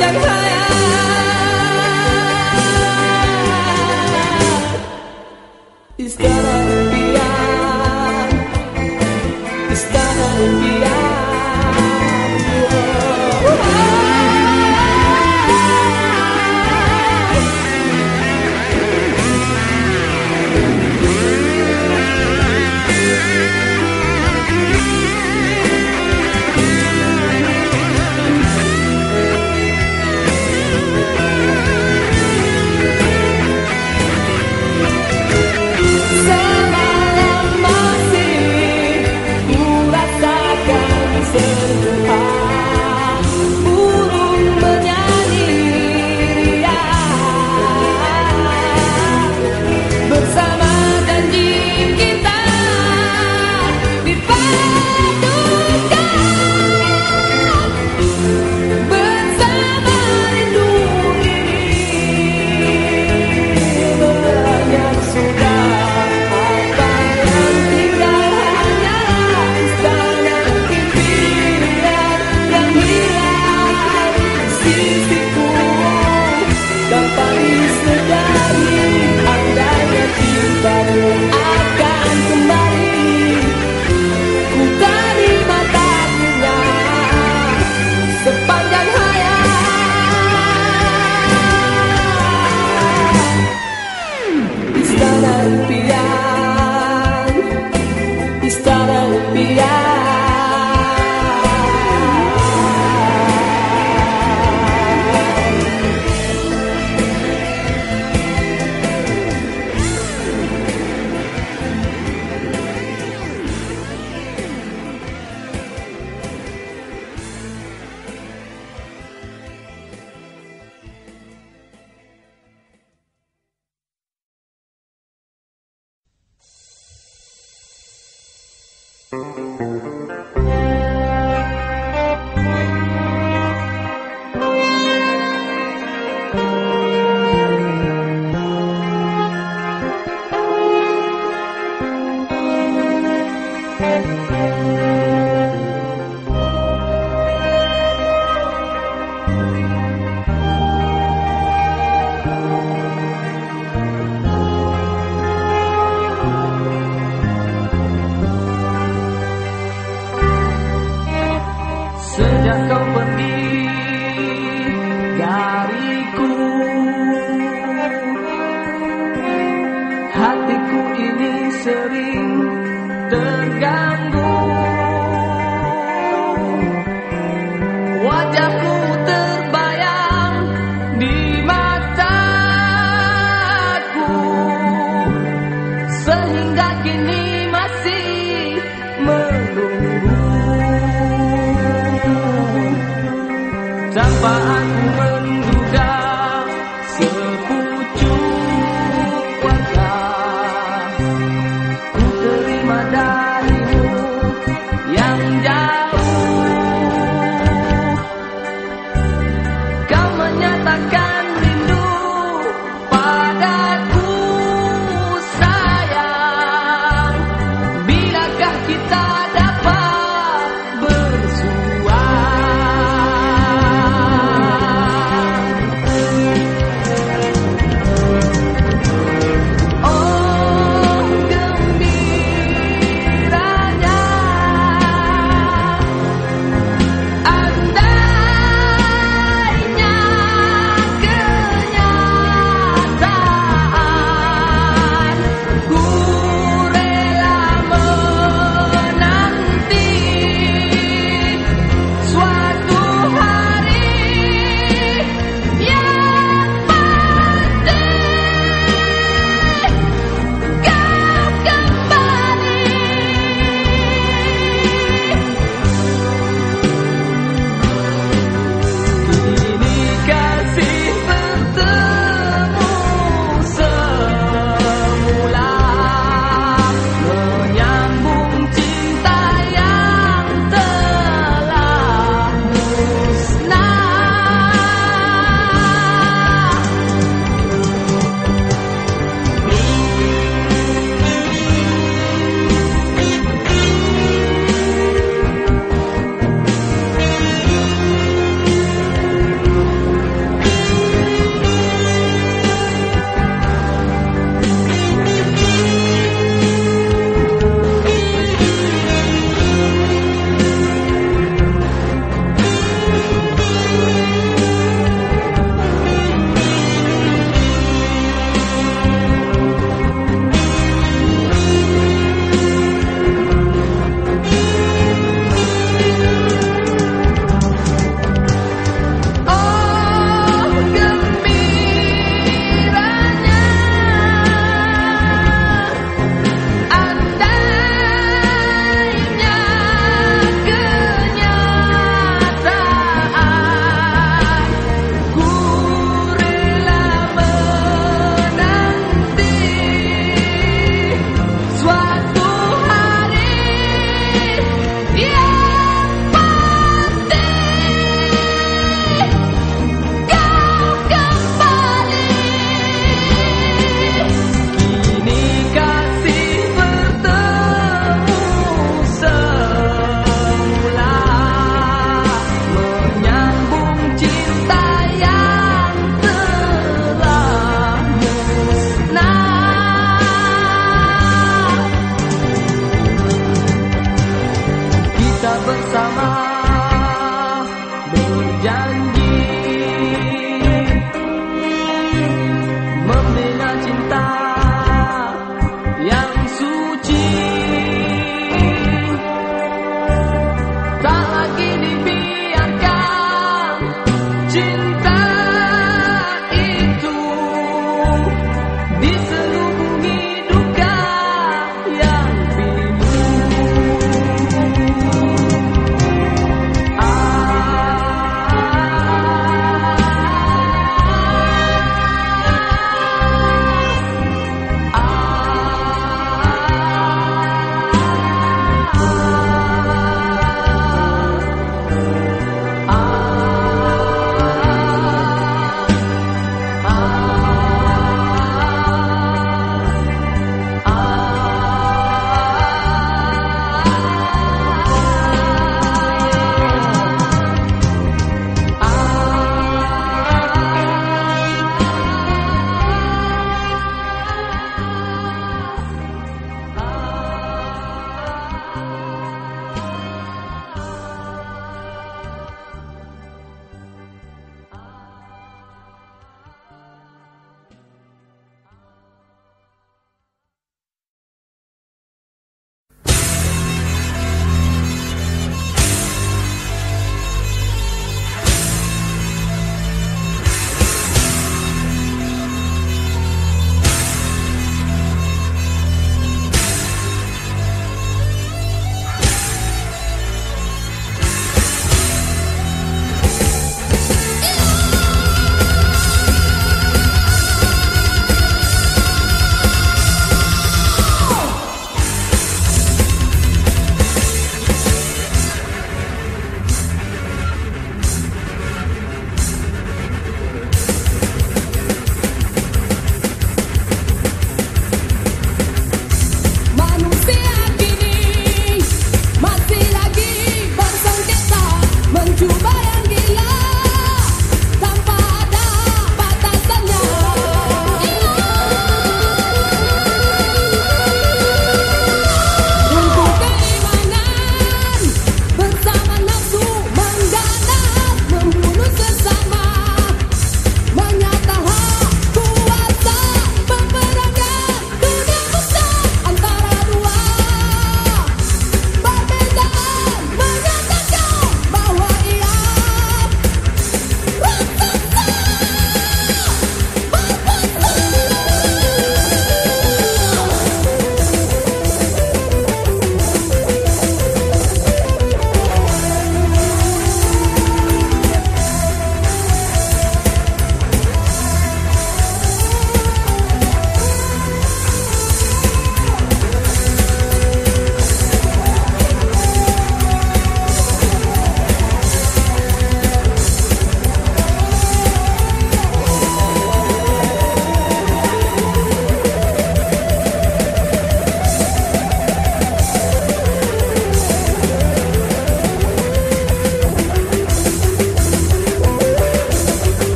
chẳng